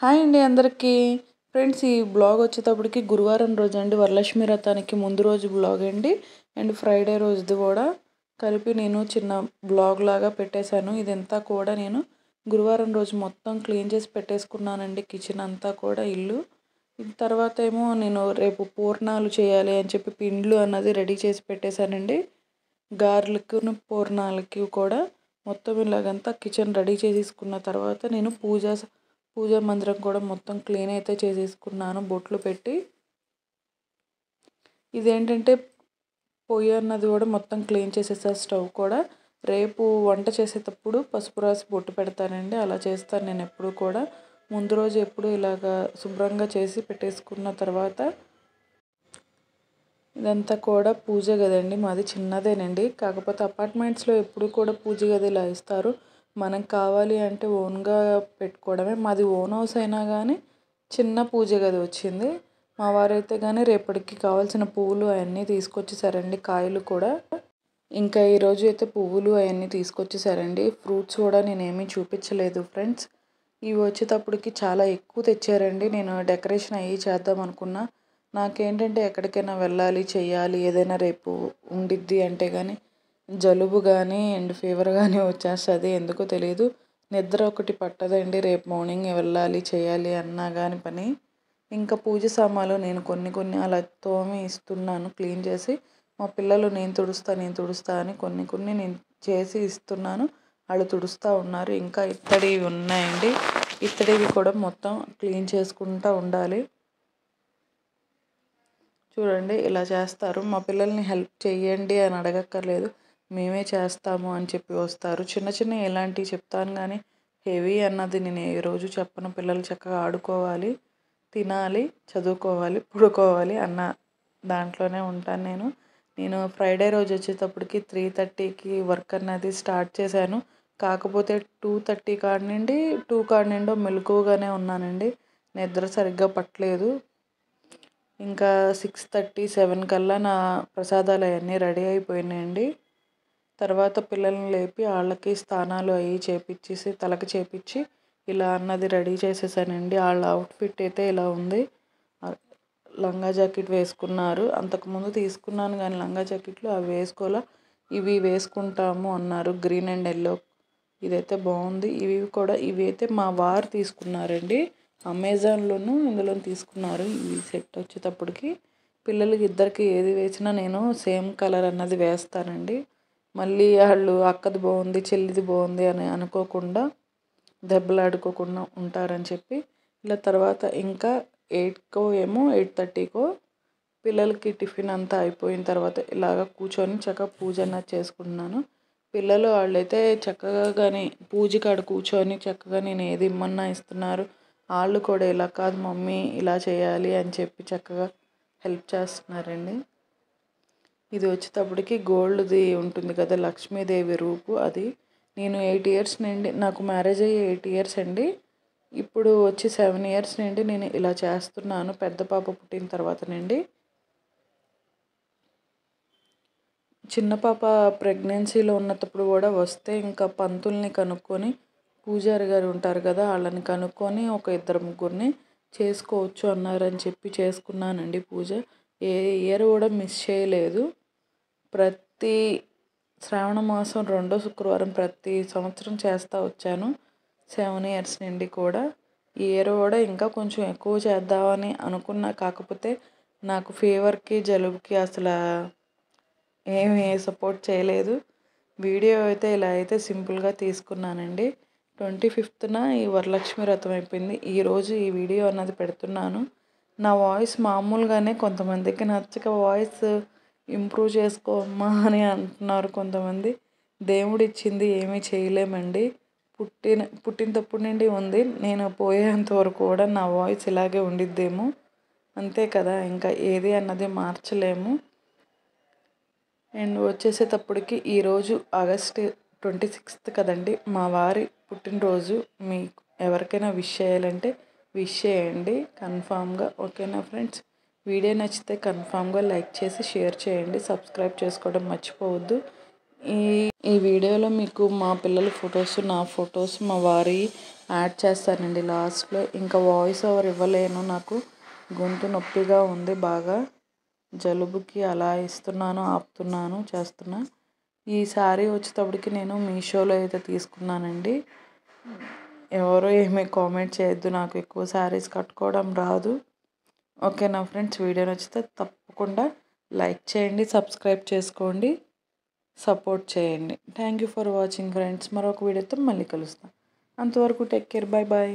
Hi అండి అందరికీ. Friends ఈ బ్లాగ్ వచ్చేటప్పటికి గురువారం రోజు అండి వరలక్ష్మి రథానికి ముందు రోజు బ్లాగ్ అండి. అండ్ ఫ్రైడే రోజుది కూడా కలిపి నేను చిన్న బ్లాగ్ లాగా పెట్టేశాను. ఇదంతా కూడా నేను గురువారం రోజు మొత్తం క్లీన్ చేసి పెట్టేసుకున్నానండి కిచెన్ అంతా కూడా ఇల్లు. తర్వాత ఏమో నేను రేపు పూర్ణాలు చేయాలి అని చెప్పి పిండ్లు అన్నది రెడీ చేసి పెట్టేశానండి. గార్లకు పూర్ణాలకి కూడా మొత్తం ఇలాగంతా కిచెన్ రెడీ చేసేసుకున్న తర్వాత నేను పూజ పూజా మందిరం కూడా మొత్తం క్లీన్ అయితే చేసేసుకున్నాను బొట్లు పెట్టి. ఇదేంటంటే పొయ్యి అన్నది కూడా మొత్తం క్లీన్ చేసేసా స్టవ్ కూడా. రేపు వంట చేసేటప్పుడు పసుపు రాసి బొట్టు పెడతానండి అలా చేస్తాను నేను ఎప్పుడు కూడా. ముందు రోజు ఎప్పుడు ఇలాగా శుభ్రంగా చేసి పెట్టేసుకున్న తర్వాత ఇదంతా కూడా పూజ గదండి మాది చిన్నదేనండి. కాకపోతే అపార్ట్మెంట్స్లో ఎప్పుడు కూడా పూజ గది ఇలా ఇస్తారు. మనకు కావాలి అంటే ఓన్గా పెట్టుకోవడమే. మాది ఓన్ హౌస్ అయినా కానీ చిన్న పూజ గది వచ్చింది. మా వారైతే కానీ రేపటికి కావాల్సిన పువ్వులు అవన్నీ తీసుకొచ్చేసారండి కాయలు కూడా ఇంకా ఈరోజు అయితే పువ్వులు అవన్నీ తీసుకొచ్చేసారండి ఫ్రూట్స్ కూడా నేనేమీ చూపించలేదు ఫ్రెండ్స్. ఇవి వచ్చేటప్పటికి చాలా ఎక్కువ తెచ్చారండి. నేను డెకరేషన్ అయ్యి చేద్దాం అనుకున్నా. నాకేంటంటే ఎక్కడికైనా వెళ్ళాలి చేయాలి ఏదైనా రేపు ఉండిద్ది అంటే కానీ జలుబు కానీ అండ్ ఫీవర్ కానీ వచ్చేస్తుంది. ఎందుకో తెలియదు నిద్ర ఒకటి పట్టదండి. రేపు మార్నింగ్ వెళ్ళాలి చేయాలి అన్నా కానీ పని. ఇంకా పూజ సామాన్లు నేను కొన్ని కొన్ని అలా తోమి ఇస్తున్నాను క్లీన్ చేసి. మా పిల్లలు నేను తుడుస్తా నేను తుడుస్తా అని కొన్ని కొన్ని నేను చేసి ఇస్తున్నాను. వాళ్ళు తుడుస్తూ ఉన్నారు. ఇంకా ఇత్తడివి ఉన్నాయండి. ఇత్తడివి కూడా మొత్తం క్లీన్ చేసుకుంటూ ఉండాలి. చూడండి ఇలా చేస్తారు. మా పిల్లల్ని హెల్ప్ చేయండి అని అడగక్కర్లేదు. మేమే చేస్తాము అని చెప్పి వస్తారు. చిన్న చిన్న ఇలాంటివి చెప్తాను కానీ హెవీ అన్నది నేను ఏ రోజు చెప్పను. పిల్లలు చక్కగా ఆడుకోవాలి తినాలి చదువుకోవాలి పడుకోవాలి అన్న దాంట్లోనే ఉంటాను నేను. నేను ఫ్రైడే రోజు వచ్చేటప్పటికి త్రీ థర్టీకి వర్క్ అన్నది స్టార్ట్ చేశాను. కాకపోతే టూ థర్టీ కాడ నుండి టూ కాడ నుండో మెలకువగానే ఉన్నానండి. నిద్ర సరిగ్గా పట్టలేదు. ఇంకా సిక్స్ థర్టీ సెవెన్ కల్లా నా ప్రసాదాలు అవన్నీ రెడీ అయిపోయినాయండి. తర్వాత పిల్లల్ని లేపి వాళ్ళకి స్నానాలు అవి చేపించేసి తలకి చేపించి ఇలా అన్నది రెడీ చేసేసానండి. వాళ్ళ అవుట్ఫిట్ అయితే ఇలా ఉంది. లంగా జాకెట్ వేసుకున్నారు. అంతకుముందు తీసుకున్నాను కానీ లంగా జాకెట్లు అవి వేసుకోలే ఇవి వేసుకుంటాము అన్నారు. గ్రీన్ అండ్ ఎల్లో ఇదైతే బాగుంది. ఇవి కూడా ఇవి అయితే మా వారు తీసుకున్నారండి. అమెజాన్లోను ఇందులో తీసుకున్నారు. ఈ సెట్ వచ్చేటప్పటికి పిల్లలకి ఇద్దరికి ఏది వేసినా నేను సేమ్ కలర్ అన్నది వేస్తానండి. మళ్ళీ వాళ్ళు అక్కది బాగుంది చెల్లిది బాగుంది అని అనుకోకుండా దెబ్బలాడుకోకుండా ఉంటారని చెప్పి ఇలా తర్వాత ఇంకా ఎయిట్కో ఏమో ఎయిట్ థర్టీకో పిల్లలకి టిఫిన్ అంతా అయిపోయిన తర్వాత ఇలాగ కూర్చొని చక్కగా పూజ అన్నది చేసుకుంటున్నాను. పిల్లలు వాళ్ళైతే చక్కగా కానీ పూజ కాడ కూర్చొని చక్కగా నేను ఏది ఇమ్మన్నా ఇస్తున్నారు. వాళ్ళు కూడా ఇలా కాదు మమ్మీ ఇలా చేయాలి అని చెప్పి చక్కగా హెల్ప్ చేస్తున్నారండి. ఇది వచ్చేటప్పటికి గోల్డ్ది ఉంటుంది కదా లక్ష్మీదేవి రూపు అది. నేను ఎయిట్ ఇయర్స్ నుండి నాకు మ్యారేజ్ అయ్యి ఎయిట్ ఇయర్స్ అండి. ఇప్పుడు వచ్చి సెవెన్ ఇయర్స్ నుండి నేను ఇలా చేస్తున్నాను పెద్ద పాప పుట్టిన తర్వాత నుండి. చిన్న పాప ప్రెగ్నెన్సీలో ఉన్నప్పుడు కూడా వస్తే ఇంకా పంతుల్ని కనుక్కొని పూజారి గారు ఉంటారు కదా వాళ్ళని కనుక్కొని ఒక ఇద్దరు ముగ్గురిని చేసుకోవచ్చు అన్నారని చెప్పి చేసుకున్నానండి పూజ. ఏ ఇయర్ కూడా మిస్ చేయలేదు. ప్రతి శ్రావణ మాసం రెండో శుక్రవారం ప్రతి సంవత్సరం చేస్తూ వచ్చాను. సెవెన్ ఇయర్స్ నుండి కూడా. ఈ ఇయర్ కూడా ఇంకా కొంచెం ఎక్కువ చేద్దామని అనుకున్నా. కాకపోతే నాకు ఫీవర్కి జలుబుకి అసలు ఏమీ సపోర్ట్ చేయలేదు. వీడియో అయితే ఇలా అయితే సింపుల్గా తీసుకున్నానండి. ట్వంటీ ఫిఫ్త్న ఈ వరలక్ష్మి వ్రతం అయిపోయింది. ఈరోజు ఈ వీడియో అన్నది పెడుతున్నాను. నా వాయిస్ మామూలుగానే కొంతమందికి నచ్చక వాయిస్ ఇంప్రూవ్ చేసుకోమ్మా అని అంటున్నారు కొంతమంది. దేవుడు ఇచ్చింది ఏమీ చేయలేమండి. పుట్టిన పుట్టినప్పటి నుండి ఉంది. నేను పోయేంత వరకు కూడా నా వాయిస్ ఇలాగే ఉండిద్దేమో. అంతే కదా ఇంకా ఏది అన్నది మార్చలేము. అండ్ వచ్చేసేటప్పటికి ఈరోజు ఆగస్ట్ ట్వంటీ సిక్స్త్ కదండి. మా వారి పుట్టినరోజు మీకు ఎవరికైనా విష్ చేయాలంటే విష్ చేయండి. కన్ఫామ్గా ఓకేనా ఫ్రెండ్స్? వీడియో నచ్చితే కన్ఫామ్గా లైక్ చేసి షేర్ చేయండి. సబ్స్క్రైబ్ చేసుకోవడం మర్చిపోవద్దు. ఈ ఈ వీడియోలో మీకు మా పిల్లల ఫొటోస్ నా ఫొటోస్ మా వారి యాడ్ చేస్తానండి లాస్ట్లో. ఇంకా వాయిస్ ఓవర్ ఇవ్వలేను నాకు. గొంతు నొప్పిగా ఉంది బాగా. జలుబుకి అలా ఇస్తున్నాను ఆపుతున్నాను చేస్తున్నా. ఈ శారీ వచ్చేటప్పటికి నేను మీషోలో అయితే తీసుకున్నానండి. ఎవరు ఏమీ కామెంట్ చేయొద్దు నాకు ఎక్కువ శారీస్ కట్టుకోవడం రాదు. ఓకే నా ఫ్రెండ్స్ వీడియో నచ్చితే తప్పకుండా లైక్ చేయండి సబ్స్క్రైబ్ చేసుకోండి సపోర్ట్ చేయండి. Thank you for watching friends మరొక వీడియోతో మళ్ళీ కలుస్తాం. అంతవరకు take care bye bye